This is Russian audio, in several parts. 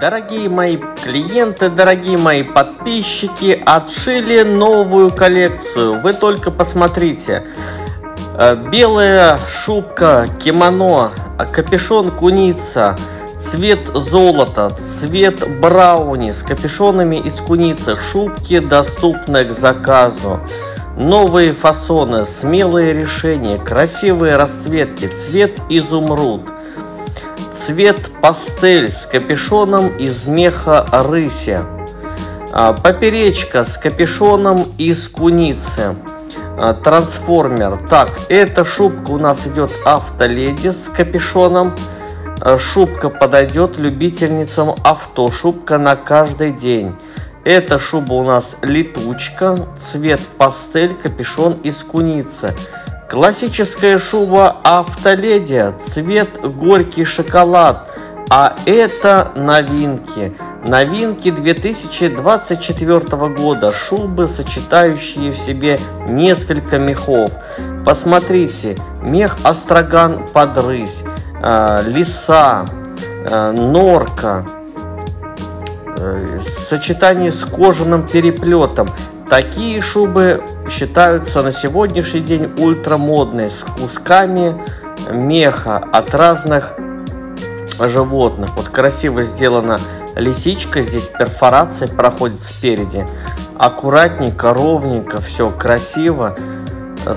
Дорогие мои клиенты, дорогие мои подписчики, отшили новую коллекцию. Вы только посмотрите. Э, белая шубка, кимоно, капюшон куница, цвет золота, цвет брауни с капюшонами из куницы. Шубки доступны к заказу. Новые фасоны, смелые решения, красивые расцветки, цвет изумруд. Цвет пастель с капюшоном из меха рыси. А, поперечка с капюшоном из куницы. А, трансформер. Так, эта шубка у нас идет автоледи с капюшоном. А, шубка подойдет любительницам авто. Шубка на каждый день. Эта шуба у нас летучка, цвет пастель, капюшон из куницы. Классическая шуба автоледи, цвет горький шоколад. А это новинки. Новинки 2024 года. Шубы, сочетающие в себе несколько мехов. Посмотрите, мех Остроган под рысь, э, лиса, э, норка, э, сочетание с кожаным переплетом. Такие шубы считаются на сегодняшний день ультрамодные, с кусками меха от разных животных. Вот красиво сделана лисичка, здесь перфорация проходит спереди. Аккуратненько, ровненько, все красиво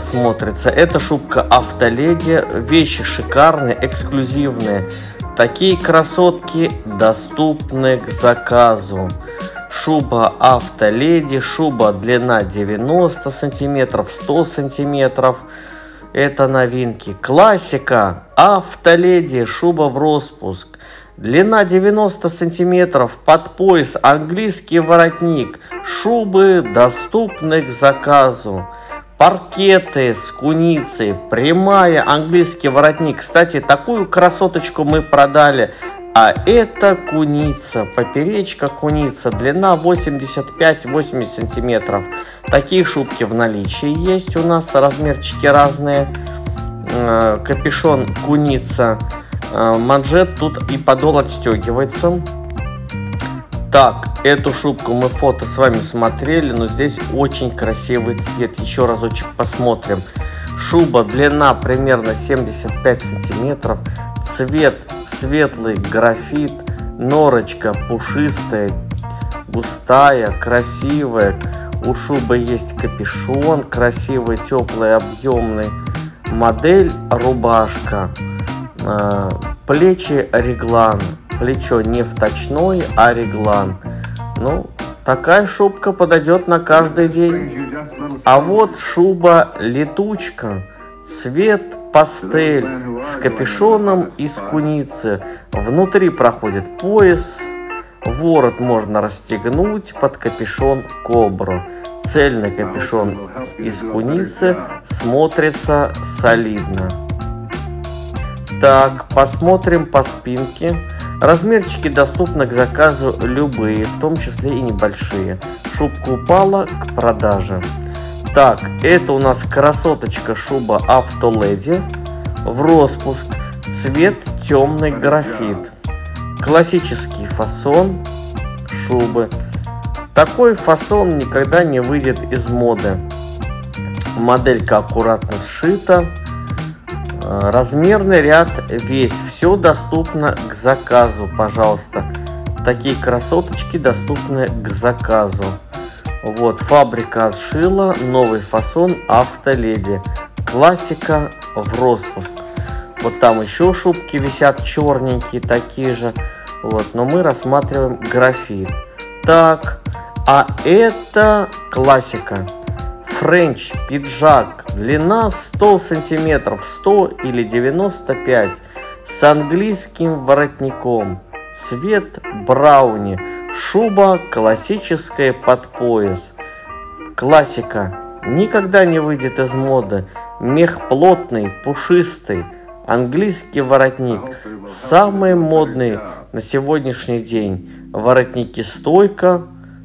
смотрится. Это шубка автоледи, вещи шикарные, эксклюзивные. Такие красотки доступны к заказу шуба автоледи, шуба длина 90 сантиметров, 100 сантиметров. Это новинки. Классика, автоледи, шуба в распуск. Длина 90 сантиметров, под пояс, английский воротник. Шубы доступны к заказу. Паркеты с куницей, прямая, английский воротник. Кстати, такую красоточку мы продали а это куница, поперечка куница, длина 85-80 сантиметров. Такие шубки в наличии есть у нас, размерчики разные. Э, капюшон куница, э, манжет тут и подол отстегивается. Так, эту шубку мы фото с вами смотрели, но здесь очень красивый цвет. Еще разочек посмотрим. Шуба длина примерно 75 сантиметров. Цвет светлый графит, норочка пушистая, густая, красивая. У шубы есть капюшон, красивый, теплый, объемный. Модель рубашка. А, плечи реглан. Плечо не вточной, а реглан. Ну, такая шубка подойдет на каждый день. А вот шуба летучка. Цвет пастель с капюшоном из куницы. Внутри проходит пояс. Ворот можно расстегнуть под капюшон кобру. Цельный капюшон из куницы смотрится солидно. Так, посмотрим по спинке. Размерчики доступны к заказу любые, в том числе и небольшие. Шубка упала к продаже. Так, это у нас красоточка шуба Автоледи в распуск. Цвет темный графит. Классический фасон шубы. Такой фасон никогда не выйдет из моды. Моделька аккуратно сшита. Э, размерный ряд весь. Все доступно к заказу, пожалуйста. Такие красоточки доступны к заказу. Вот, фабрика отшила новый фасон Автоледи. Классика в распуск. Вот там еще шубки висят черненькие, такие же. Вот, но мы рассматриваем графит. Так, а это классика. Френч, пиджак, длина 100 сантиметров, 100 или 95, с английским воротником, цвет брауни, Шуба классическая под пояс. Классика никогда не выйдет из моды. Мех плотный, пушистый, английский воротник. Самый модный на сегодняшний день. Воротники стойка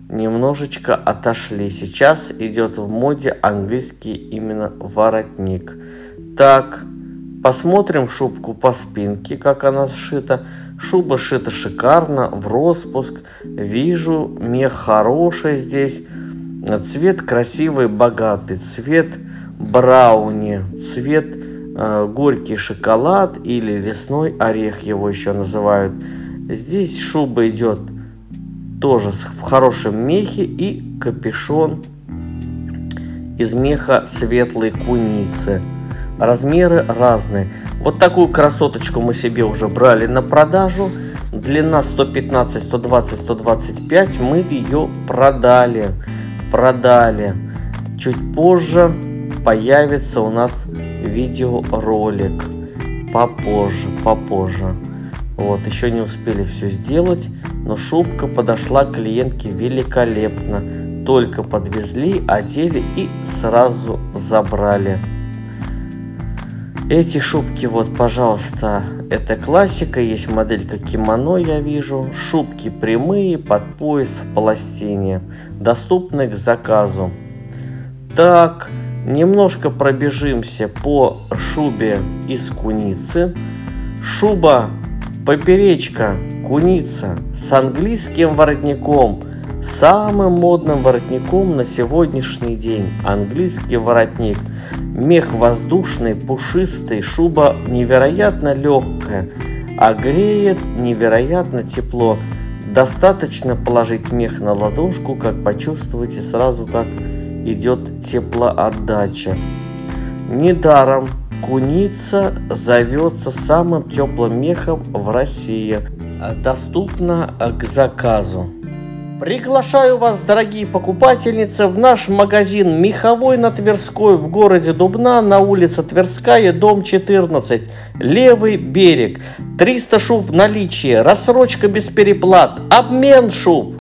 немножечко отошли. Сейчас идет в моде английский именно воротник. Так, посмотрим шубку по спинке, как она сшита. Шуба шита шикарно, в распуск. Вижу, мех хороший здесь. Цвет красивый, богатый. Цвет брауни. Цвет э, горький шоколад или лесной орех его еще называют. Здесь шуба идет тоже в хорошем мехе и капюшон из меха светлой куницы. Размеры разные. Вот такую красоточку мы себе уже брали на продажу. Длина 115, 120, 125. Мы ее продали. Продали. Чуть позже появится у нас видеоролик. Попозже, попозже. Вот, еще не успели все сделать, но шубка подошла клиентке великолепно. Только подвезли, одели и сразу забрали. Эти шубки, вот, пожалуйста, это классика. Есть моделька кимоно, я вижу. Шубки прямые, под пояс в пластине. Доступны к заказу. Так, немножко пробежимся по шубе из куницы. Шуба поперечка, куница с английским воротником. Самым модным воротником на сегодняшний день. Английский воротник – Мех воздушный, пушистый, шуба невероятно легкая, а греет невероятно тепло. Достаточно положить мех на ладошку, как почувствуете сразу, как идет теплоотдача. Недаром куница зовется самым теплым мехом в России. Доступна к заказу. Приглашаю вас, дорогие покупательницы, в наш магазин Меховой на Тверской в городе Дубна на улице Тверская, дом 14, левый берег. 300 шуб в наличии, рассрочка без переплат, обмен шуб.